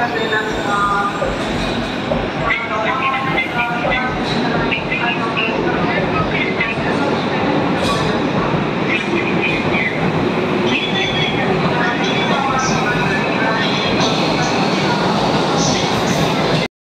Gracias.